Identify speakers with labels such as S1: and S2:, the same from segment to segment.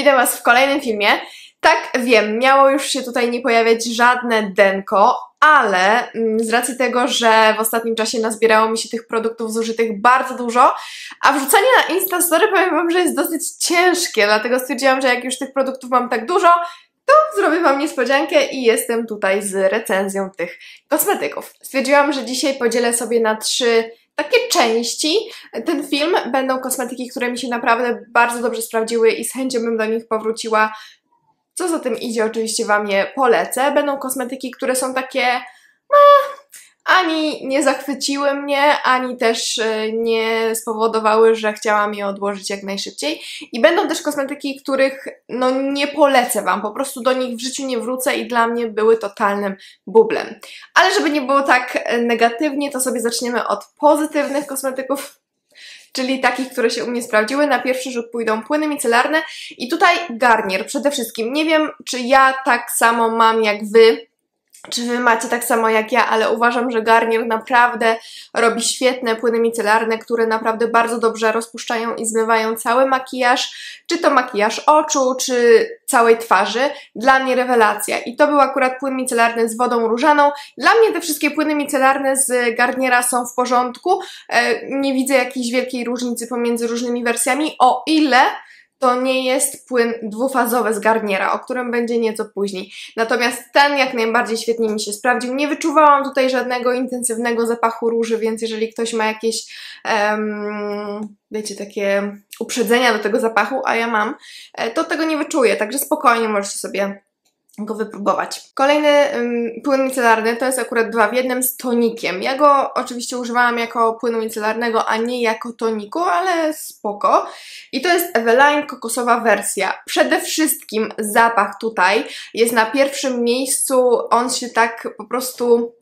S1: Witam Was w kolejnym filmie. Tak, wiem, miało już się tutaj nie pojawiać żadne denko, ale mm, z racji tego, że w ostatnim czasie nazbierało mi się tych produktów zużytych bardzo dużo, a wrzucanie na Instastory powiem Wam, że jest dosyć ciężkie, dlatego stwierdziłam, że jak już tych produktów mam tak dużo, to zrobię Wam niespodziankę i jestem tutaj z recenzją tych kosmetyków. Stwierdziłam, że dzisiaj podzielę sobie na trzy takie części. Ten film będą kosmetyki, które mi się naprawdę bardzo dobrze sprawdziły i z chęcią bym do nich powróciła. Co za tym idzie, oczywiście Wam je polecę. Będą kosmetyki, które są takie no, ani nie zachwyciły mnie, ani też e, nie spowodowały, że chciałam je odłożyć jak najszybciej. I będą też kosmetyki, których no nie polecę Wam, po prostu do nich w życiu nie wrócę i dla mnie były totalnym bublem. Ale żeby nie było tak e, negatywnie, to sobie zaczniemy od pozytywnych kosmetyków, czyli takich, które się u mnie sprawdziły. Na pierwszy rzut pójdą płyny micelarne i tutaj Garnier przede wszystkim. Nie wiem, czy ja tak samo mam jak Wy, czy wy macie tak samo jak ja, ale uważam, że Garnier naprawdę robi świetne płyny micelarne, które naprawdę bardzo dobrze rozpuszczają i zmywają cały makijaż, czy to makijaż oczu, czy całej twarzy. Dla mnie rewelacja. I to był akurat płyn micelarny z wodą różaną. Dla mnie te wszystkie płyny micelarne z Garniera są w porządku. E, nie widzę jakiejś wielkiej różnicy pomiędzy różnymi wersjami, o ile to nie jest płyn dwufazowy z Garniera, o którym będzie nieco później. Natomiast ten jak najbardziej świetnie mi się sprawdził. Nie wyczuwałam tutaj żadnego intensywnego zapachu róży, więc jeżeli ktoś ma jakieś, um, wiecie, takie uprzedzenia do tego zapachu, a ja mam, e, to tego nie wyczuję, także spokojnie możecie sobie go wypróbować. Kolejny um, płyn micelarny to jest akurat dwa w jednym z tonikiem. Ja go oczywiście używałam jako płynu micelarnego, a nie jako toniku, ale spoko. I to jest Eveline kokosowa wersja. Przede wszystkim zapach tutaj jest na pierwszym miejscu, on się tak po prostu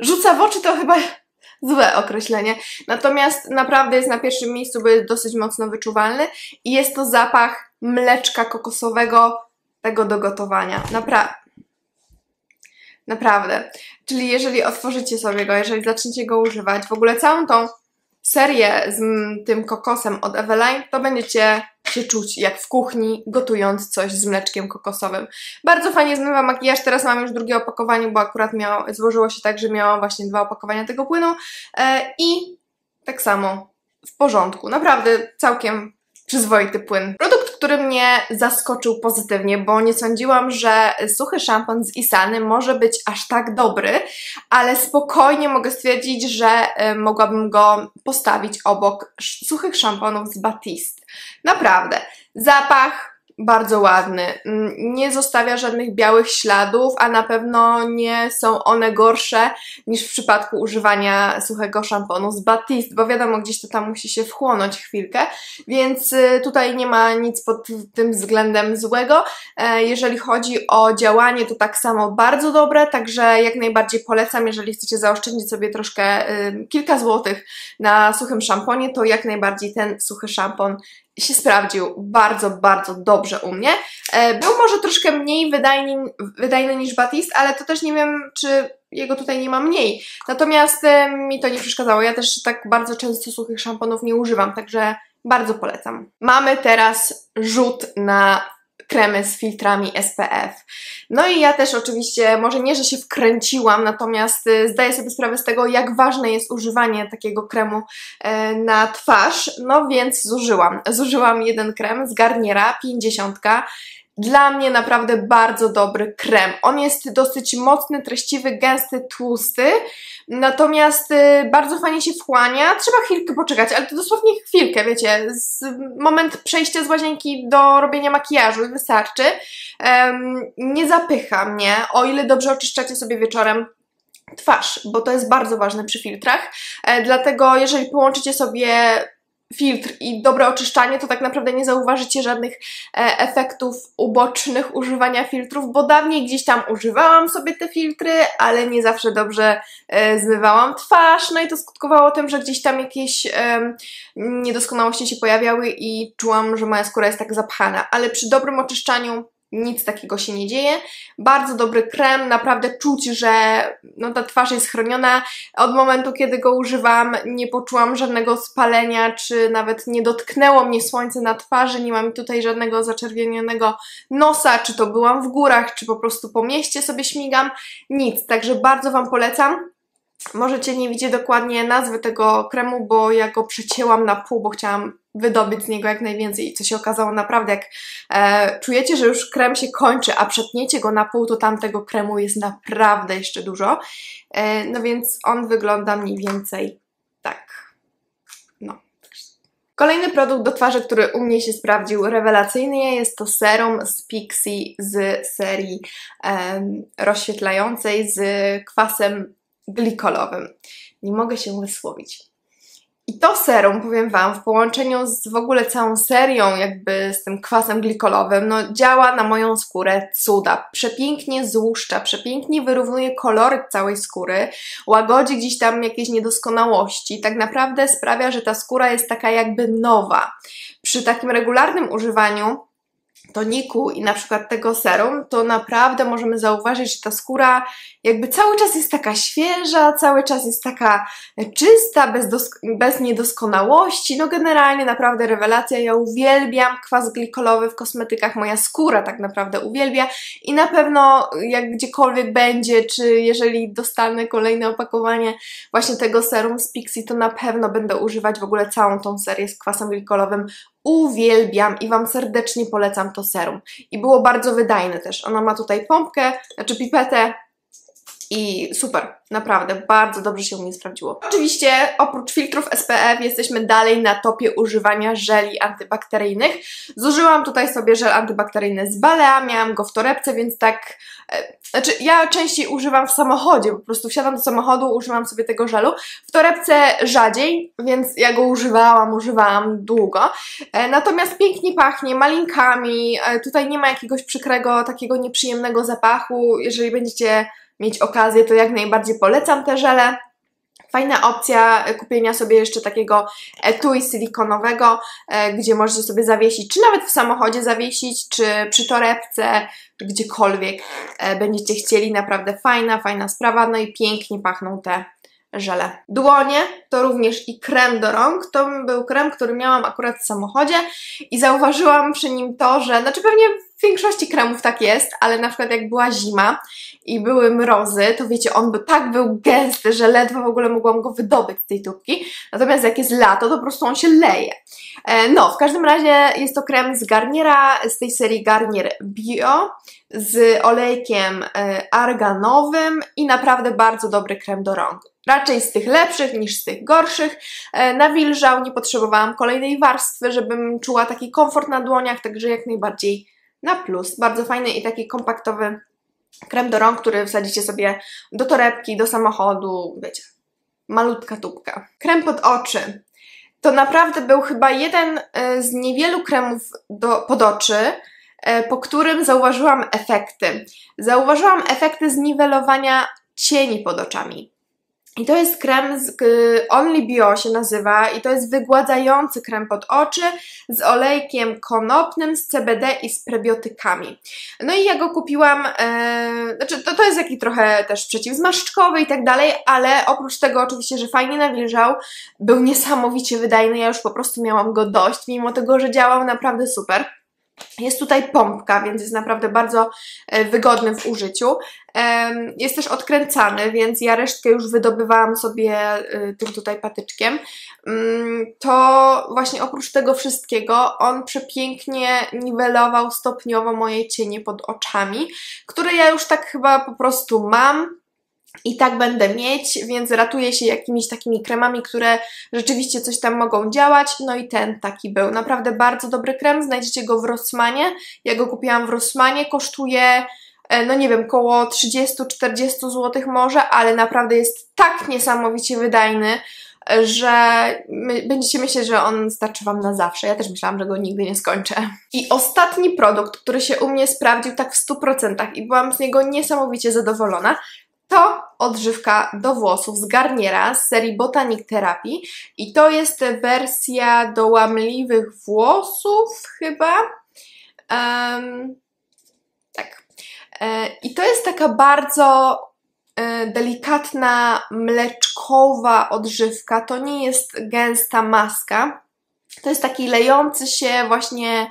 S1: rzuca w oczy, to chyba złe określenie. Natomiast naprawdę jest na pierwszym miejscu, bo jest dosyć mocno wyczuwalny i jest to zapach mleczka kokosowego tego do gotowania. Napra Naprawdę. Czyli jeżeli otworzycie sobie go, jeżeli zaczniecie go używać, w ogóle całą tą serię z tym kokosem od Eveline, to będziecie się czuć jak w kuchni, gotując coś z mleczkiem kokosowym. Bardzo fajnie zmywa makijaż, teraz mam już drugie opakowanie, bo akurat miało, złożyło się tak, że miałam właśnie dwa opakowania tego płynu e, i tak samo w porządku. Naprawdę całkiem przyzwoity płyn. Produkt, który mnie zaskoczył pozytywnie, bo nie sądziłam, że suchy szampon z Isany może być aż tak dobry, ale spokojnie mogę stwierdzić, że y, mogłabym go postawić obok suchych szamponów z Batiste. Naprawdę. Zapach bardzo ładny. Mm, nie zostawia żadnych białych śladów, a na pewno nie są one gorsze niż w przypadku używania suchego szamponu z Batiste, bo wiadomo, gdzieś to tam musi się wchłonąć chwilkę, więc y, tutaj nie ma nic pod tym względem złego. E, jeżeli chodzi o działanie, to tak samo bardzo dobre, także jak najbardziej polecam, jeżeli chcecie zaoszczędzić sobie troszkę y, kilka złotych na suchym szamponie, to jak najbardziej ten suchy szampon się sprawdził bardzo, bardzo dobrze u mnie. E, był może troszkę mniej wydajny, wydajny niż Batiste, ale to też nie wiem, czy jego tutaj nie ma mniej. Natomiast e, mi to nie przeszkadzało. Ja też tak bardzo często suchych szamponów nie używam, także bardzo polecam. Mamy teraz rzut na kremy z filtrami SPF. No i ja też oczywiście, może nie, że się wkręciłam, natomiast y, zdaję sobie sprawę z tego, jak ważne jest używanie takiego kremu e, na twarz, no więc zużyłam. Zużyłam jeden krem z Garniera, 50 dla mnie naprawdę bardzo dobry krem. On jest dosyć mocny, treściwy, gęsty, tłusty, natomiast y, bardzo fajnie się wchłania. Trzeba chwilkę poczekać, ale to dosłownie chwilkę, wiecie, z, moment przejścia z łazienki do robienia makijażu wystarczy. Um, nie zapycha mnie, o ile dobrze oczyszczacie sobie wieczorem twarz, bo to jest bardzo ważne przy filtrach. E, dlatego jeżeli połączycie sobie filtr i dobre oczyszczanie, to tak naprawdę nie zauważycie żadnych e, efektów ubocznych używania filtrów, bo dawniej gdzieś tam używałam sobie te filtry, ale nie zawsze dobrze e, zmywałam twarz, no i to skutkowało tym, że gdzieś tam jakieś niedoskonałości się pojawiały i czułam, że moja skóra jest tak zapchana, ale przy dobrym oczyszczaniu nic takiego się nie dzieje. Bardzo dobry krem, naprawdę czuć, że no, ta twarz jest chroniona. Od momentu, kiedy go używam, nie poczułam żadnego spalenia, czy nawet nie dotknęło mnie słońce na twarzy, nie mam tutaj żadnego zaczerwienionego nosa, czy to byłam w górach, czy po prostu po mieście sobie śmigam, nic. Także bardzo Wam polecam. Możecie nie widzieć dokładnie nazwy tego kremu, bo ja go przecięłam na pół, bo chciałam wydobyć z niego jak najwięcej i co się okazało naprawdę, jak e, czujecie, że już krem się kończy, a przetniecie go na pół, to tamtego kremu jest naprawdę jeszcze dużo. E, no więc on wygląda mniej więcej tak. No. Kolejny produkt do twarzy, który u mnie się sprawdził rewelacyjnie, jest to serum z Pixie z serii e, rozświetlającej z kwasem glikolowym. Nie mogę się wysłowić. I to serum, powiem Wam, w połączeniu z w ogóle całą serią, jakby z tym kwasem glikolowym, no działa na moją skórę cuda. Przepięknie złuszcza, przepięknie wyrównuje koloryt całej skóry, łagodzi gdzieś tam jakieś niedoskonałości. Tak naprawdę sprawia, że ta skóra jest taka jakby nowa. Przy takim regularnym używaniu toniku i na przykład tego serum, to naprawdę możemy zauważyć, że ta skóra jakby cały czas jest taka świeża, cały czas jest taka czysta, bez, bez niedoskonałości. No generalnie naprawdę rewelacja. Ja uwielbiam kwas glikolowy w kosmetykach, moja skóra tak naprawdę uwielbia i na pewno jak gdziekolwiek będzie, czy jeżeli dostanę kolejne opakowanie właśnie tego serum z Pixie, to na pewno będę używać w ogóle całą tą serię z kwasem glikolowym. Uwielbiam i Wam serdecznie polecam to serum. I było bardzo wydajne też. Ona ma tutaj pompkę, znaczy pipetę, i super, naprawdę, bardzo dobrze się u mnie sprawdziło. Oczywiście, oprócz filtrów SPF jesteśmy dalej na topie używania żeli antybakteryjnych. Zużyłam tutaj sobie żel antybakteryjny z Balea, miałam go w torebce, więc tak... E, znaczy, ja częściej używam w samochodzie, po prostu wsiadam do samochodu, używam sobie tego żelu. W torebce rzadziej, więc ja go używałam, używałam długo. E, natomiast pięknie pachnie, malinkami, e, tutaj nie ma jakiegoś przykrego, takiego nieprzyjemnego zapachu. Jeżeli będziecie mieć okazję, to jak najbardziej polecam te żele. Fajna opcja kupienia sobie jeszcze takiego etui silikonowego, e, gdzie możecie sobie zawiesić, czy nawet w samochodzie zawiesić, czy przy torebce, gdziekolwiek e, będziecie chcieli. Naprawdę fajna, fajna sprawa, no i pięknie pachną te żele. Dłonie to również i krem do rąk. To był krem, który miałam akurat w samochodzie i zauważyłam przy nim to, że, znaczy pewnie w większości kremów tak jest, ale na przykład jak była zima i były mrozy, to wiecie, on by tak był gęsty, że ledwo w ogóle mogłam go wydobyć z tej tubki. Natomiast jak jest lato, to po prostu on się leje. E, no, w każdym razie jest to krem z Garniera, z tej serii Garnier Bio, z olejkiem e, arganowym i naprawdę bardzo dobry krem do rąk. Raczej z tych lepszych niż z tych gorszych. E, nawilżał, nie potrzebowałam kolejnej warstwy, żebym czuła taki komfort na dłoniach, także jak najbardziej na plus. Bardzo fajny i taki kompaktowy krem do rąk, który wsadzicie sobie do torebki, do samochodu, wiecie, malutka tubka. Krem pod oczy. To naprawdę był chyba jeden e, z niewielu kremów do, pod oczy, e, po którym zauważyłam efekty. Zauważyłam efekty zniwelowania cieni pod oczami. I to jest krem z Only Bio się nazywa i to jest wygładzający krem pod oczy z olejkiem konopnym, z CBD i z prebiotykami. No i ja go kupiłam, e, znaczy to, to jest taki trochę też przeciwzmarszczkowy i tak dalej, ale oprócz tego oczywiście, że fajnie nawilżał, był niesamowicie wydajny, ja już po prostu miałam go dość, mimo tego, że działał naprawdę super. Jest tutaj pompka, więc jest naprawdę bardzo e, wygodny w użyciu. Jest też odkręcany, więc ja resztkę już wydobywałam sobie e, tym tutaj patyczkiem. Mm, to właśnie oprócz tego wszystkiego on przepięknie niwelował stopniowo moje cienie pod oczami, które ja już tak chyba po prostu mam i tak będę mieć, więc ratuję się jakimiś takimi kremami, które rzeczywiście coś tam mogą działać. No i ten taki był. Naprawdę bardzo dobry krem, znajdziecie go w Rossmanie. Ja go kupiłam w Rossmanie, kosztuje e, no nie wiem, koło 30-40 zł może, ale naprawdę jest tak niesamowicie wydajny, że my, będziecie myśleć, że on starczy Wam na zawsze. Ja też myślałam, że go nigdy nie skończę. I ostatni produkt, który się u mnie sprawdził tak w 100% i byłam z niego niesamowicie zadowolona, to odżywka do włosów z Garniera z serii Botanic Therapy i to jest wersja do łamliwych włosów chyba. Um, Tak. E, I to jest taka bardzo e, delikatna, mleczkowa odżywka. To nie jest gęsta maska. To jest taki lejący się właśnie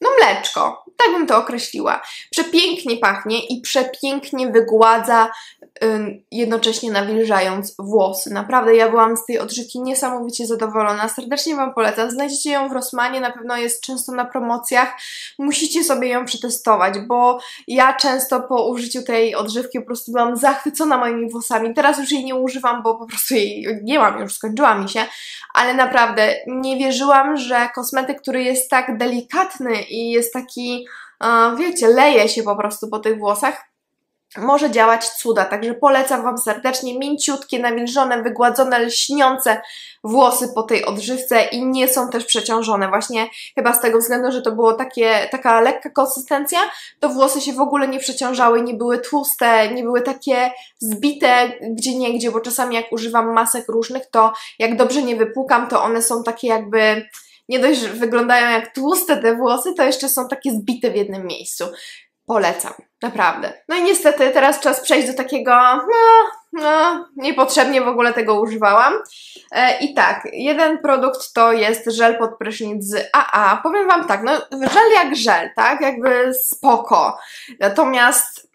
S1: no mleczko, tak bym to określiła. Przepięknie pachnie i przepięknie wygładza, jednocześnie nawilżając włosy. Naprawdę, ja byłam z tej odżywki niesamowicie zadowolona. Serdecznie Wam polecam. Znajdziecie ją w Rosmanie, na pewno jest często na promocjach. Musicie sobie ją przetestować, bo ja często po użyciu tej odżywki po prostu byłam zachwycona moimi włosami. Teraz już jej nie używam, bo po prostu jej nie mam, już skończyła mi się, ale naprawdę nie wierzyłam, że kosmetyk, który jest tak delikatny i jest taki, wiecie, leje się po prostu po tych włosach, może działać cuda, także polecam Wam serdecznie mięciutkie, nawilżone, wygładzone, lśniące włosy po tej odżywce i nie są też przeciążone. Właśnie chyba z tego względu, że to było takie, taka lekka konsystencja, to włosy się w ogóle nie przeciążały, nie były tłuste, nie były takie zbite gdzie niegdzie, bo czasami jak używam masek różnych, to jak dobrze nie wypłukam, to one są takie jakby nie dość, że wyglądają jak tłuste te włosy, to jeszcze są takie zbite w jednym miejscu. Polecam, naprawdę. No i niestety teraz czas przejść do takiego, no, no, niepotrzebnie w ogóle tego używałam. E, I tak, jeden produkt to jest żel pod prysznic z AA. Powiem Wam tak, no żel jak żel, tak? Jakby spoko. Natomiast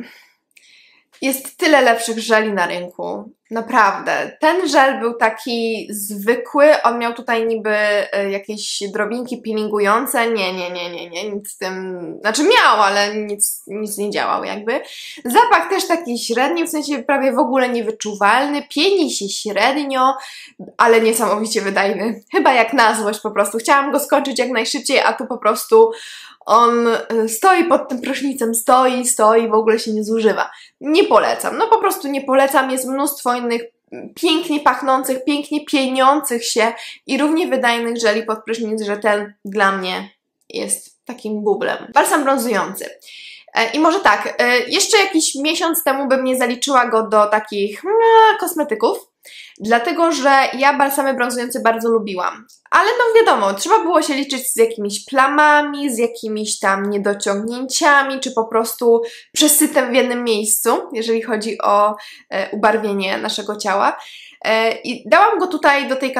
S1: jest tyle lepszych żeli na rynku. Naprawdę. Ten żel był taki zwykły, on miał tutaj niby e, jakieś drobinki peelingujące. Nie, nie, nie, nie, nie, nic z tym. Znaczy miał, ale nic, nic nie działał jakby. Zapach też taki średni, w sensie prawie w ogóle niewyczuwalny. Pieni się średnio, ale niesamowicie wydajny. Chyba jak na złość po prostu. Chciałam go skończyć jak najszybciej, a tu po prostu on y, stoi pod tym prysznicem, stoi, stoi, w ogóle się nie zużywa. Nie polecam. No po prostu nie polecam. Jest mnóstwo pięknie pachnących, pięknie pieniących się i równie wydajnych żeli pod prysznic, że ten dla mnie jest takim bublem. Balsam brązujący. E, I może tak, e, jeszcze jakiś miesiąc temu bym nie zaliczyła go do takich no, kosmetyków, Dlatego, że ja balsamy brązujące bardzo lubiłam. Ale no wiadomo, trzeba było się liczyć z jakimiś plamami, z jakimiś tam niedociągnięciami, czy po prostu przesytem w jednym miejscu, jeżeli chodzi o e, ubarwienie naszego ciała. E, I dałam go tutaj do tej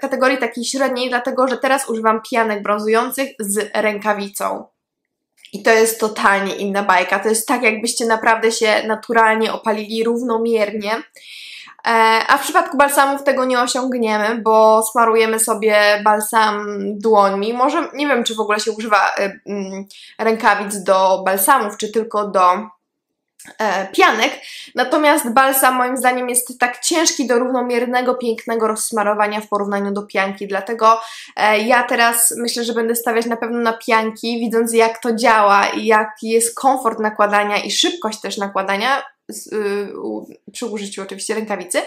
S1: kategorii takiej średniej, dlatego że teraz używam pijanek brązujących z rękawicą. I to jest totalnie inna bajka. To jest tak, jakbyście naprawdę się naturalnie opalili równomiernie. E, a w przypadku balsamów tego nie osiągniemy, bo smarujemy sobie balsam dłońmi. Może nie wiem, czy w ogóle się używa e, mm, rękawic do balsamów, czy tylko do pianek. Natomiast balsam moim zdaniem jest tak ciężki do równomiernego, pięknego rozsmarowania w porównaniu do pianki, dlatego ja teraz myślę, że będę stawiać na pewno na pianki, widząc jak to działa i jaki jest komfort nakładania i szybkość też nakładania, y, przy użyciu oczywiście rękawicy.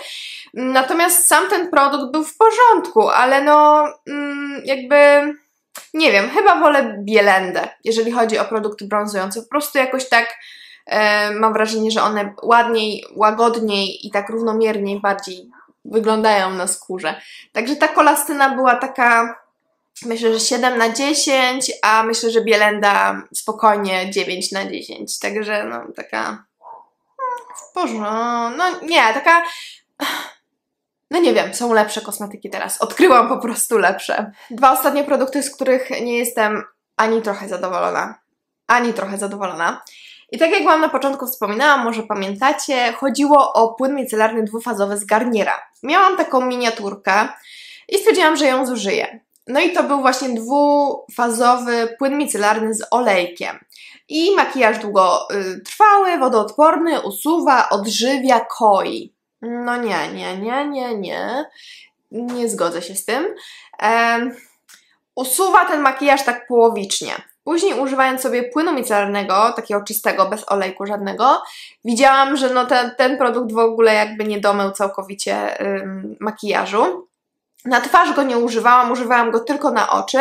S1: Natomiast sam ten produkt był w porządku, ale no mm, jakby nie wiem, chyba wolę Bielendę, jeżeli chodzi o produkty brązujące. Po prostu jakoś tak e, mam wrażenie, że one ładniej, łagodniej i tak równomierniej bardziej wyglądają na skórze. Także ta kolastyna była taka myślę, że 7 na 10, a myślę, że Bielenda spokojnie 9 na 10. Także no taka w porządku. No nie, taka... No nie wiem, są lepsze kosmetyki teraz. Odkryłam po prostu lepsze. Dwa ostatnie produkty, z których nie jestem ani trochę zadowolona. Ani trochę zadowolona. I tak jak Wam na początku wspominałam, może pamiętacie, chodziło o płyn micelarny dwufazowy z Garniera. Miałam taką miniaturkę i stwierdziłam, że ją zużyję. No i to był właśnie dwufazowy płyn micelarny z olejkiem. I makijaż długotrwały, wodoodporny, usuwa, odżywia, koi. No nie, nie, nie, nie, nie. Nie zgodzę się z tym. Um, usuwa ten makijaż tak połowicznie. Później używając sobie płynu micelarnego, takiego czystego, bez olejku żadnego, widziałam, że no ten, ten produkt w ogóle jakby nie domył całkowicie ym, makijażu. Na twarz go nie używałam, używałam go tylko na oczy.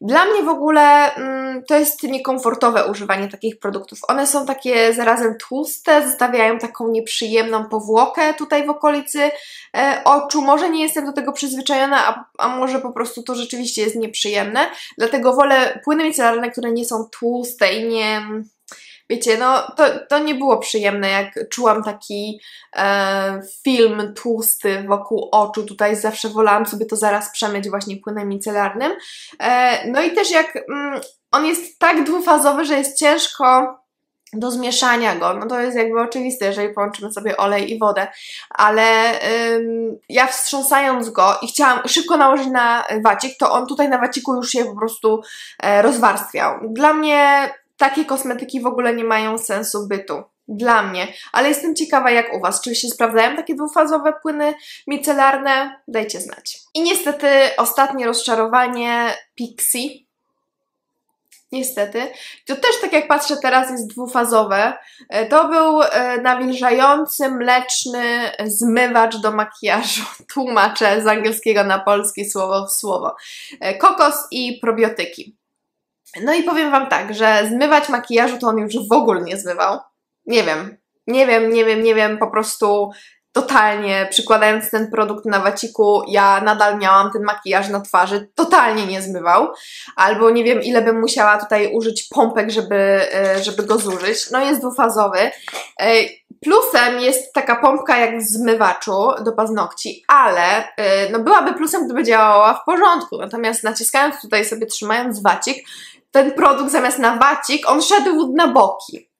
S1: Dla mnie w ogóle mm, to jest niekomfortowe używanie takich produktów. One są takie zarazem tłuste, zostawiają taką nieprzyjemną powłokę tutaj w okolicy e, oczu. Może nie jestem do tego przyzwyczajona, a, a może po prostu to rzeczywiście jest nieprzyjemne. Dlatego wolę płyny micelarne, które nie są tłuste i nie wiecie, no to, to nie było przyjemne, jak czułam taki e, film tłusty wokół oczu. Tutaj zawsze wolałam sobie to zaraz przemyć właśnie płynem micelarnym. E, no i też jak mm, on jest tak dwufazowy, że jest ciężko do zmieszania go. No to jest jakby oczywiste, jeżeli połączymy sobie olej i wodę, ale ym, ja wstrząsając go i chciałam szybko nałożyć na wacik, to on tutaj na waciku już się po prostu e, rozwarstwiał. Dla mnie takie kosmetyki w ogóle nie mają sensu bytu. Dla mnie. Ale jestem ciekawa jak u Was. Czy się sprawdzają takie dwufazowe płyny micelarne? Dajcie znać. I niestety ostatnie rozczarowanie Pixie. Niestety. To też tak jak patrzę teraz jest dwufazowe. E, to był e, nawilżający, mleczny zmywacz do makijażu. Tłumaczę z angielskiego na polski słowo w słowo. E, kokos i probiotyki. No i powiem Wam tak, że zmywać makijażu to on już w ogóle nie zmywał. Nie wiem, nie wiem, nie wiem, nie wiem, po prostu totalnie przykładając ten produkt na waciku, ja nadal miałam ten makijaż na twarzy, totalnie nie zmywał. Albo nie wiem, ile bym musiała tutaj użyć pompek, żeby, e, żeby go zużyć. No jest dwufazowy. Plusem jest taka pompka jak w zmywaczu do paznokci, ale e, no byłaby plusem, gdyby działała w porządku. Natomiast naciskając tutaj sobie, trzymając wacik, ten produkt zamiast na wacik, on szedł na boki.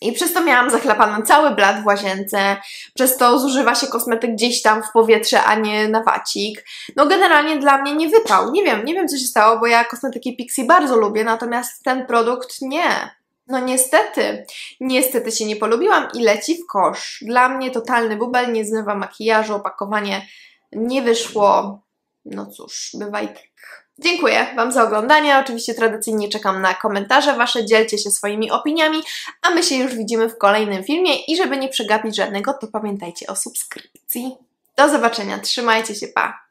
S1: I przez to miałam zachlapany cały blat w łazience, przez to zużywa się kosmetyk gdzieś tam w powietrze, a nie na wacik. No generalnie dla mnie nie wypał. Nie wiem, nie wiem co się stało, bo ja kosmetyki Pixie bardzo lubię, natomiast ten produkt nie. No niestety, niestety się nie polubiłam i leci w kosz. Dla mnie totalny bubel, nie zmywa makijażu, opakowanie nie wyszło. No cóż, bywaj tak. Dziękuję Wam za oglądanie. Oczywiście tradycyjnie czekam na komentarze Wasze, dzielcie się swoimi opiniami, a my się już widzimy w kolejnym filmie i żeby nie przegapić żadnego, to pamiętajcie o subskrypcji. Do zobaczenia, trzymajcie się, pa!